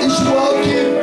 He's walking